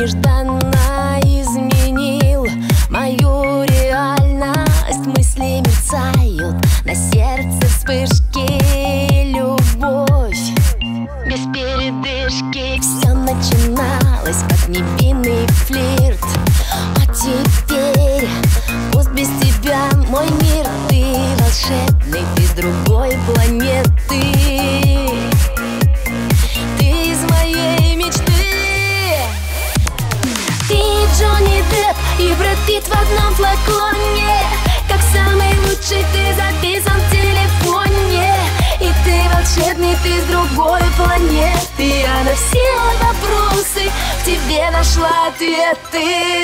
нежданно изменил мою реальность. Мысли мерцают, на сердце вспышки. Любовь без передышки. Все начиналось, как невинный флирт. А теперь, и Брэд в одном флаконе Как самый лучший ты записан в телефоне. И ты волшебный, ты с другой планеты Я на все вопросы в тебе нашла ответы